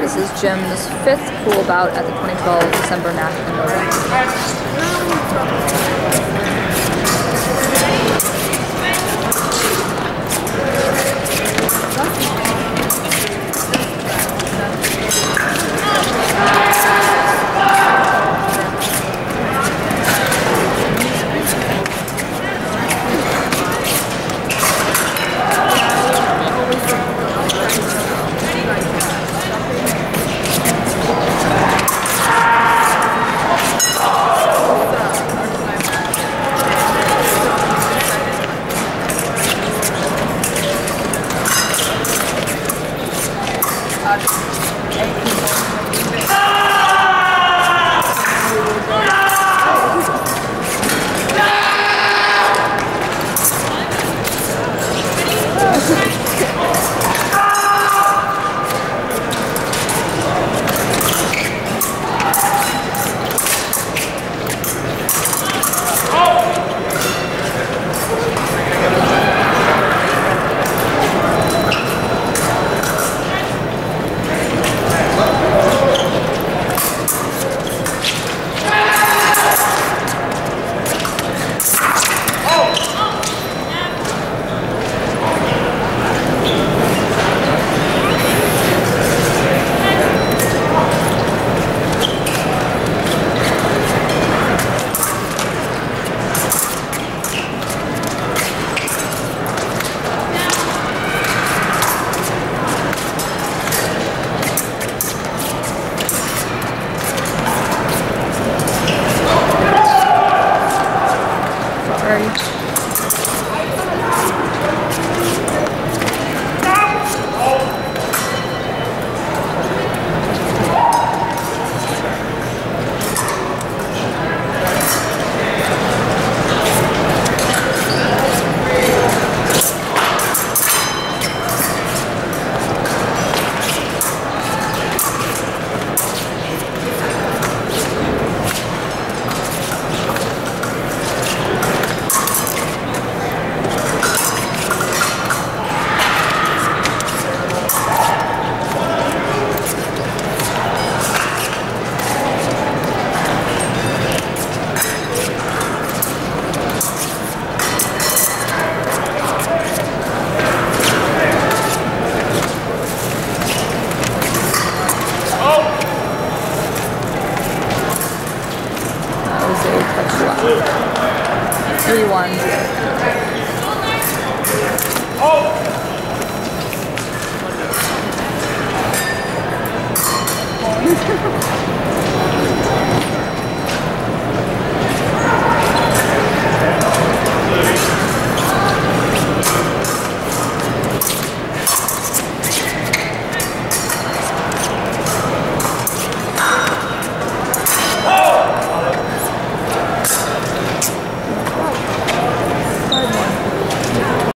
This is Jim's fifth pool bout at the 2012 December National Oh!